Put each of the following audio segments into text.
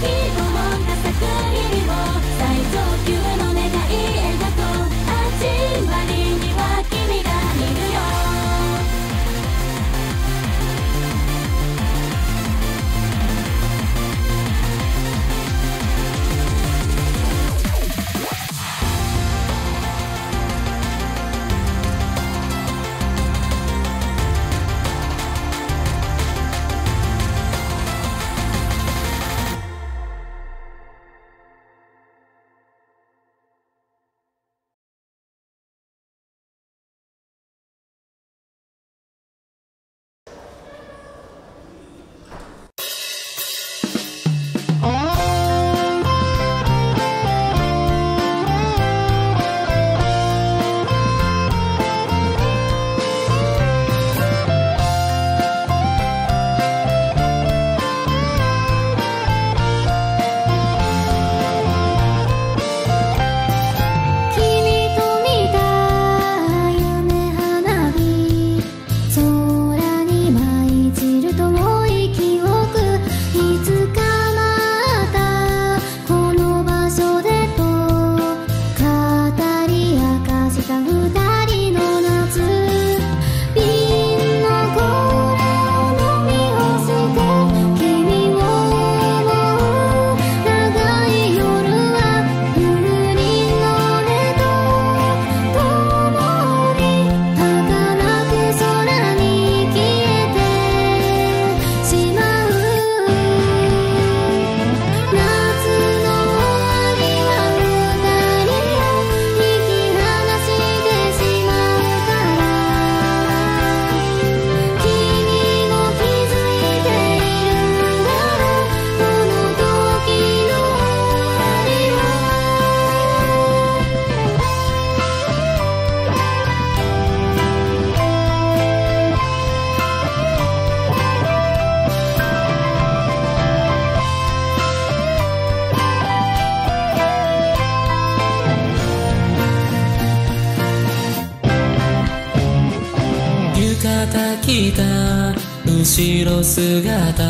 Aquí voy. たきた後ろ姿。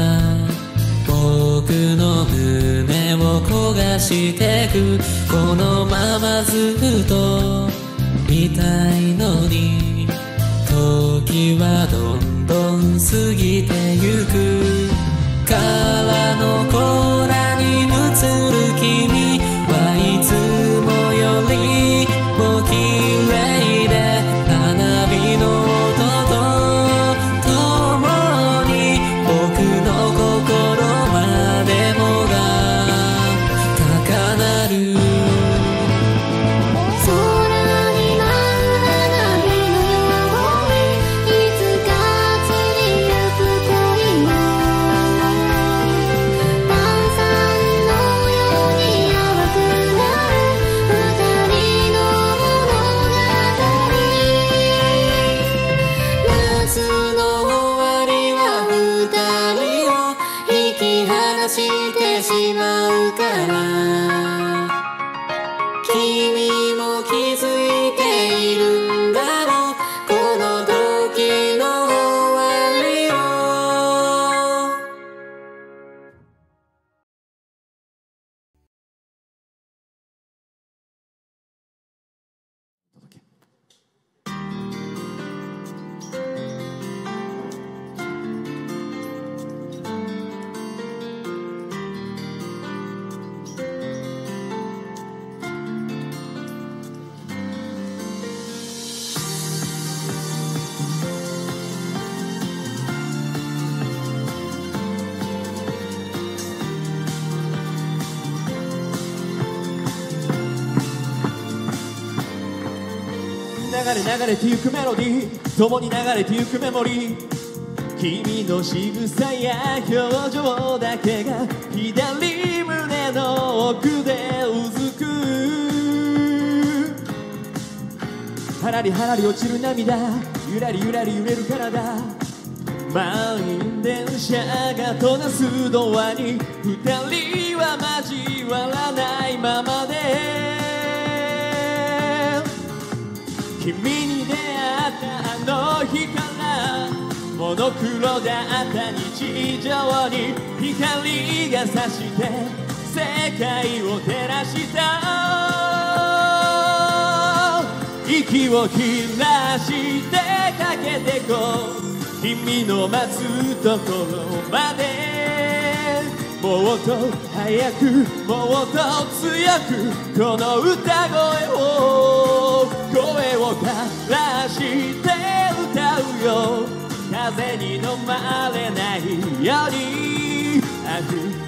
僕の胸を焦がしてく。このままずっと。いたいのに。時はどんどん過ぎてゆく。川の子らに映る君。してしまうから。れ流れてゆくメロディー共に流れてゆくメモリー。君の仕草や表情だけが左胸の奥でうずく。はらりはらり落ちる涙。ゆらりゆらり揺れる体。満員電車が閉ざすドアに二人は交わらないままで。君に出会ったあの日からモノクロだった日常に光が差して世界を照らした息を切らしてかけてこう君の待つところまでもっと早くもっと強くこの歌声をように溢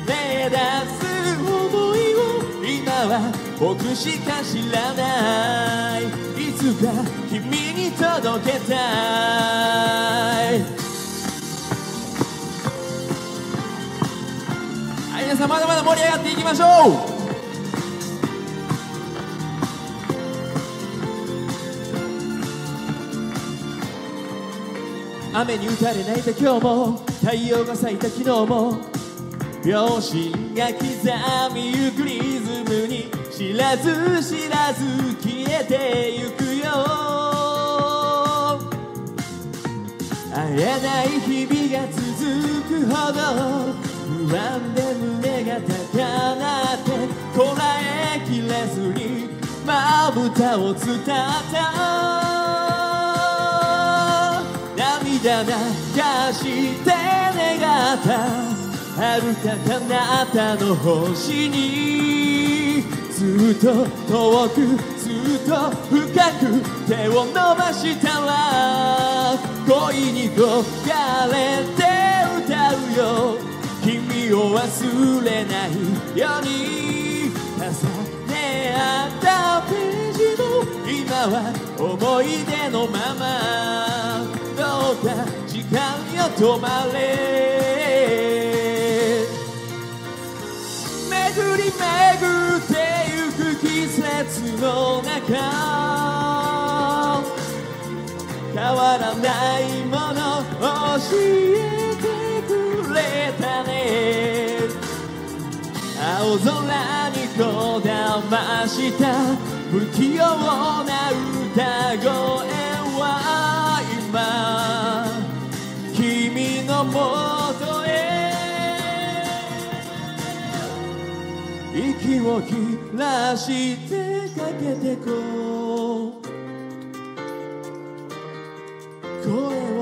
れ出す。想いを今は僕しか知らない。いつか君に届けたい。はい皆さんまだまだ盛り上がっていきましょう。雨に打たれ泣いた今日も。太陽が咲いた昨日も秒針が刻みゆくリズムに知らず知らず消えてゆくよ。会えない日々が続くほど不安で胸が高鳴ってこらえきれずにまぶたを伝った。涙流して願った遥か彼方の星にずっと遠くずっと深く手を伸ばしたら恋に焦がれて歌うよ君を忘れないように重ね合ったページも今は思い出のまま時間よ止まれ。巡り巡ってゆく季節の中。変わらないもの教えてくれたね。青空にこだました。不器用な歌声は今。のもとへ息を切らしてかけてこう。声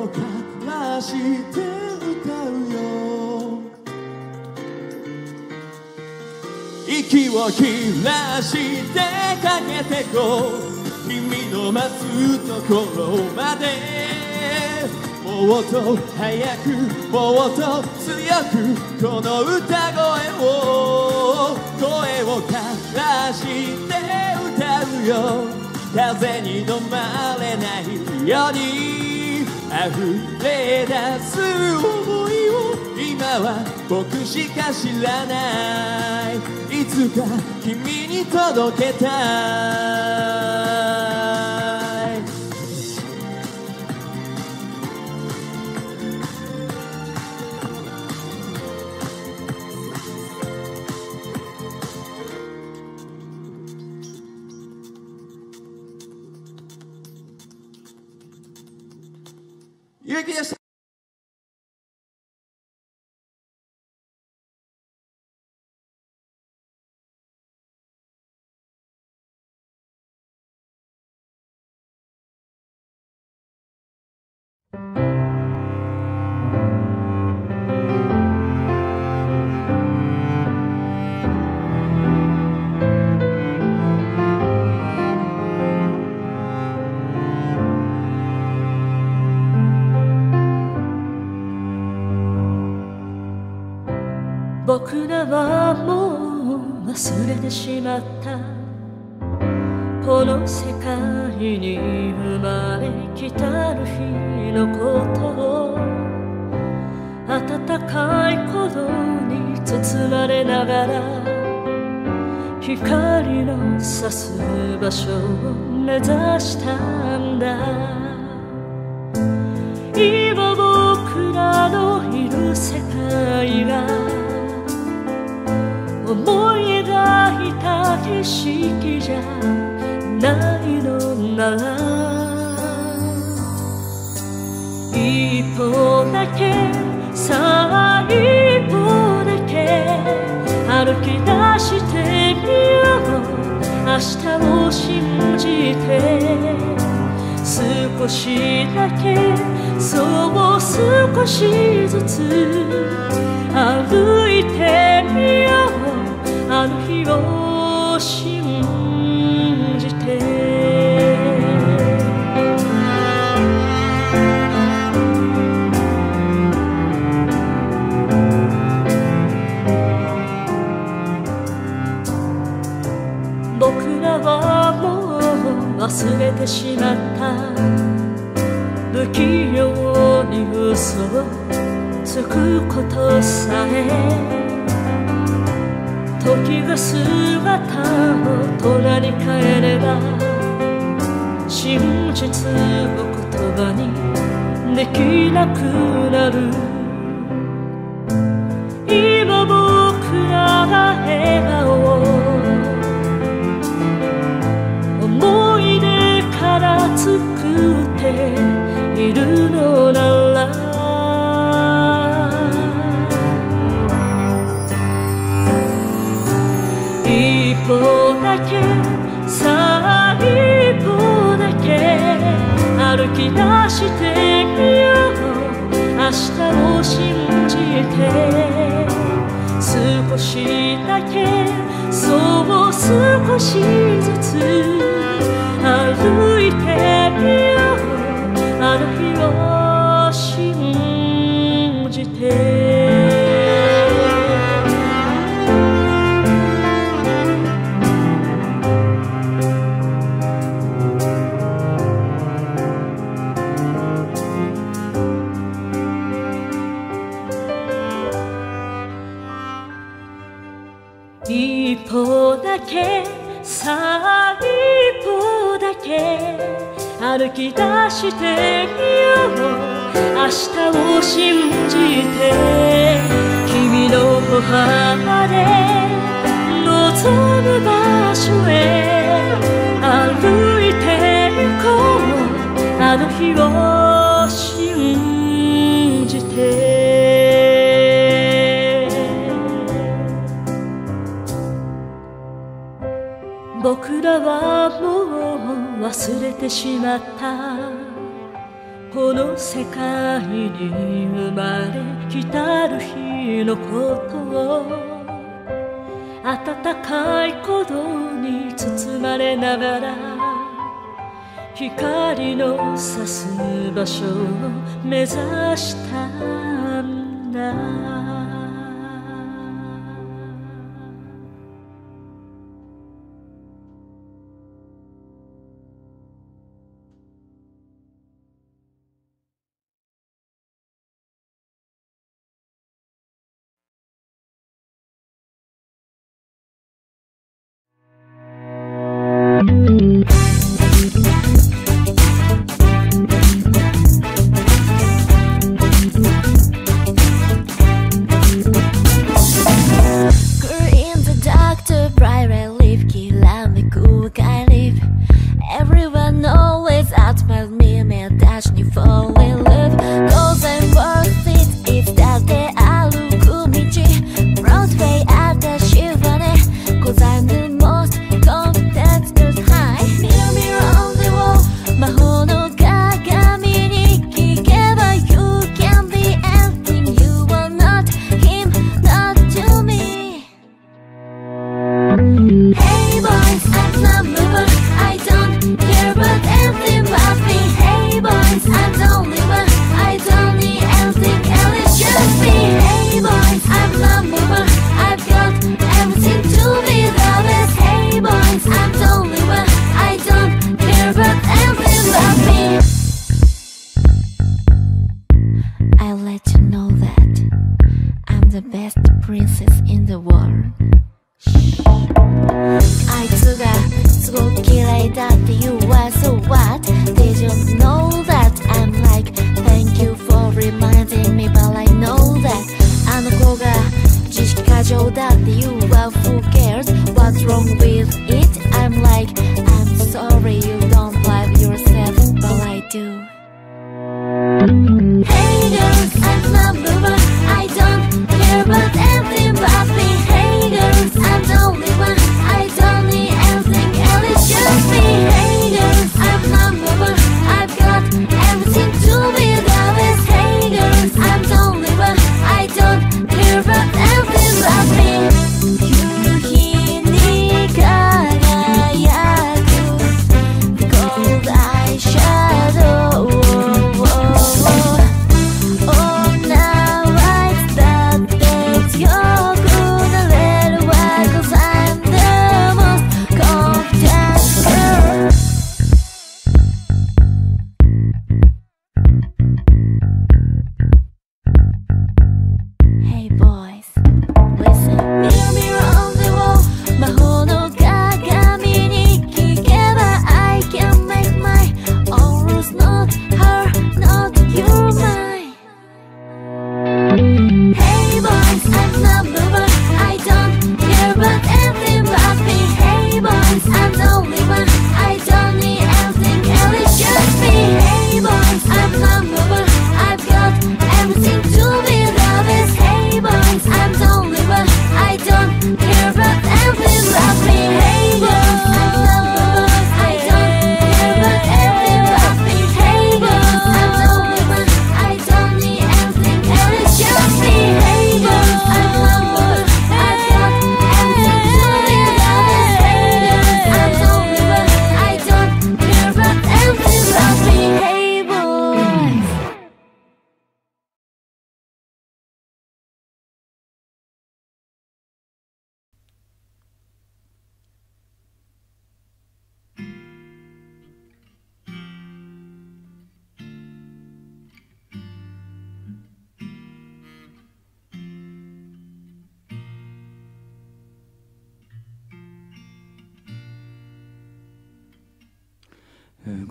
をからして歌う。よ息を切らしてかけてこう。君の待つところまで。もっと早くもっと強くこの歌声を声をからして歌うよ風に飲まれないように溢れ出す想いを今は僕しか知らない。いつか君に届けたい。ゆ僕らはもう忘れてしまった。この世界に生まれ来たる日のこと。を暖かい鼓動に包まれながら光の差す場所を目指したんだ。今僕らのいる世界が思い描いた景色じゃないのなら一歩だけさあ一歩だけ歩き出してみよう。明日を信じて。少しだけそう少しずつ。あを信じて少しだけそう少しずつ歩いてみよう。あの日を信じて。き出してみよう明日を信じて君の歩幅で望む場所へ歩いて行こうあの日を信じて。僕らはもう忘れてしまった。この世界に生まれ来たる日のことを暖かい鼓動に包まれながら光の差す場所を目指したんだ。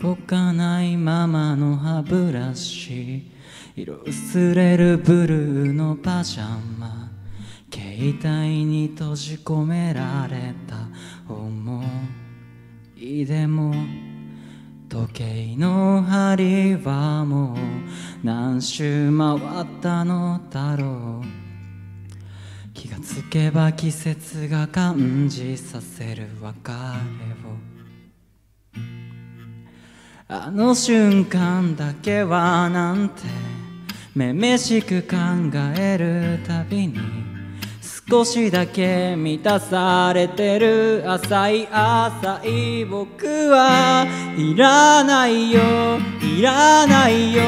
動かないままの歯ブラシ。色薄れるブルーのパジャマ。携帯に閉じ込められた。思い出も時計の針はもう何周回ったのだろう。気がつけば季節が感じさせる別れを。あの瞬間だけはなんてめめしく考えるたびに少しだけ満たされてる浅い浅い僕はいらないよいらないよ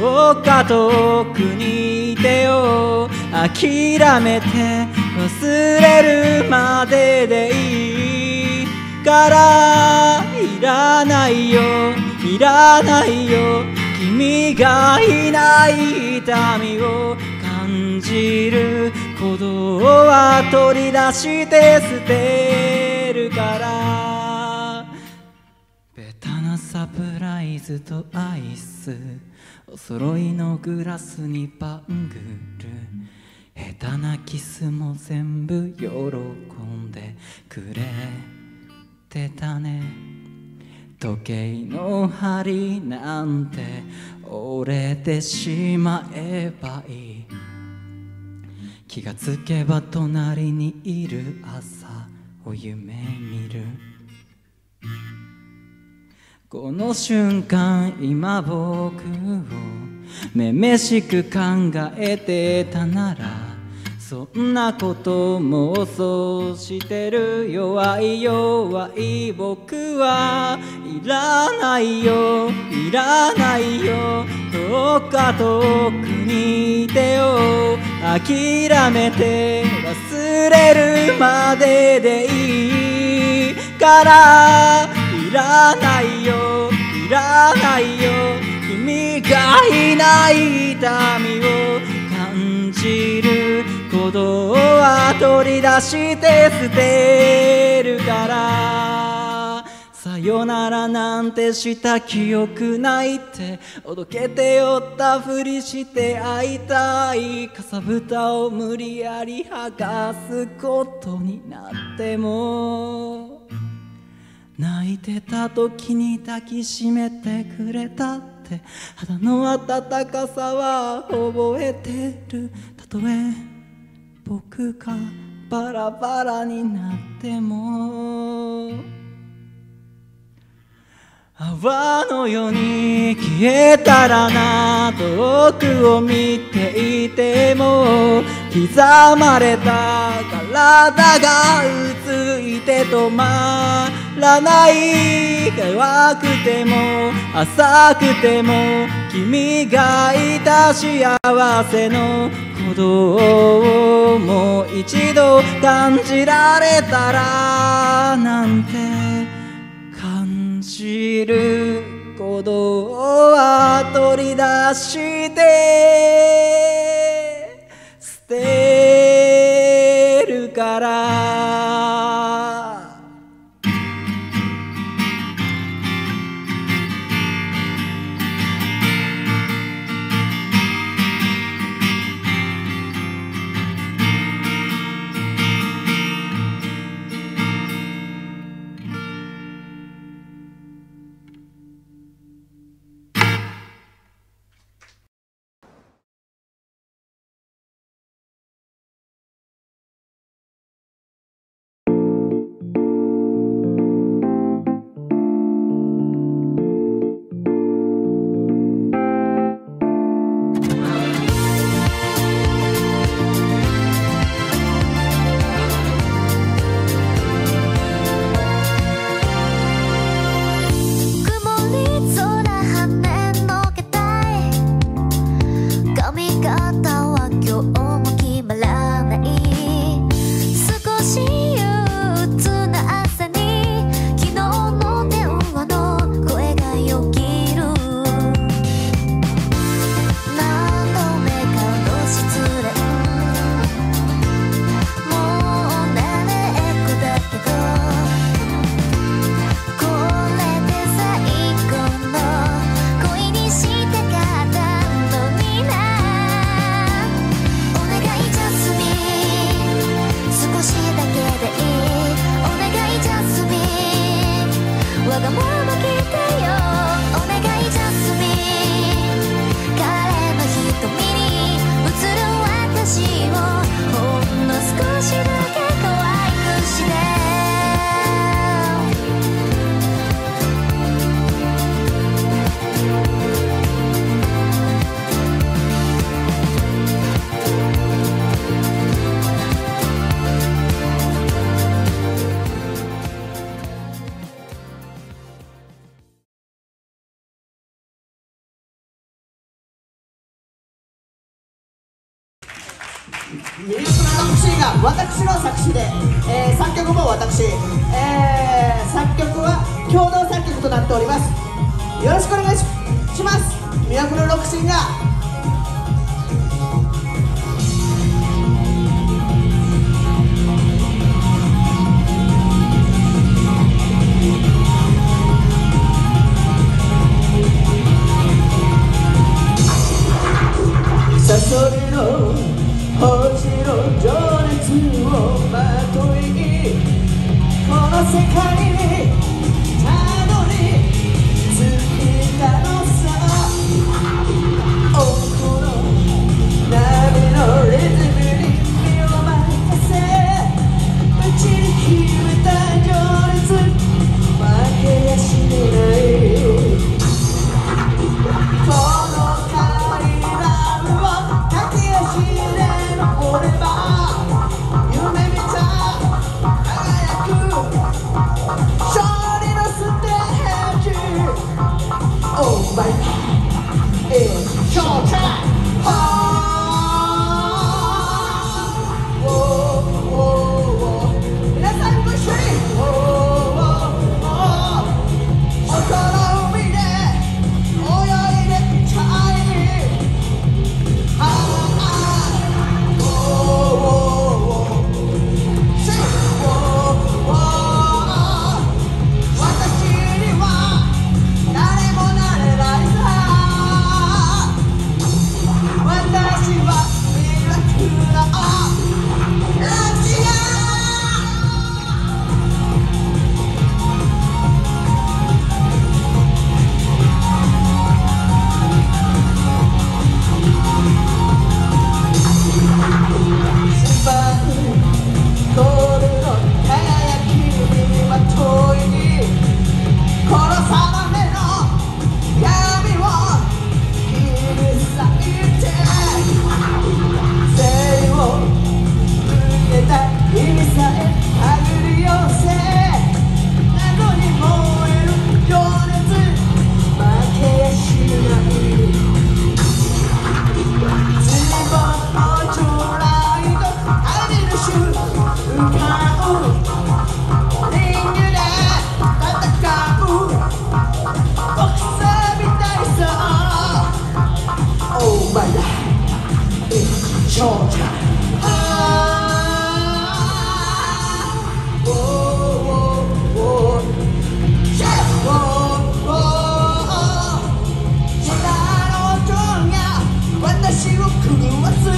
どうか遠くにいてよ諦めて忘れるまででいいからいらないよ。いらないよ。君がいない痛みを感じる鼓動は取り出して捨てるから。ベタなサプライズとアイス。お揃いのグラスにバングル。下手なキスも全部喜んでくれ。てたね。時計の針なんて折れてしまえばいい。気がつけば隣にいる朝を夢見る。この瞬間今僕をめめしく考えてたならそんなこと妄想してる弱い弱い僕はいらないよいらないよどうか遠くにいてよ諦めて忘れるまででいいからいらないよいらないよ君がいない痛みを感じる鼓鼓動は取り出して捨てるから。さよならなんてした記憶ないって。おどけてよったふりして会いたい。かさぶたを無理やり剥がすことになっても。泣いてた時に抱きしめてくれたって。肌の温かさは覚えてる。たとえ僕がバラバラになっても泡のように消えたらな遠くを見ていても刻まれた体がうついて止まらない弱くても浅くても君がいた幸せの鼓動をもう一度感じられたらなんて感じる鼓動は取り出して捨てるから。MC が私の作詞で、えー、作曲も私、えー、作曲は共同作曲となっております。よろしくお願いします。ミラクル6ックシンガー Classic Honey. を狂わす